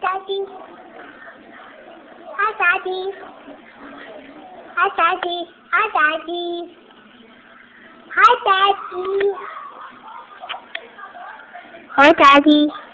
Daddy. Hi, Daddy. Hi, Daddy. Hi, Daddy. Hi, Daddy. Hi, Daddy.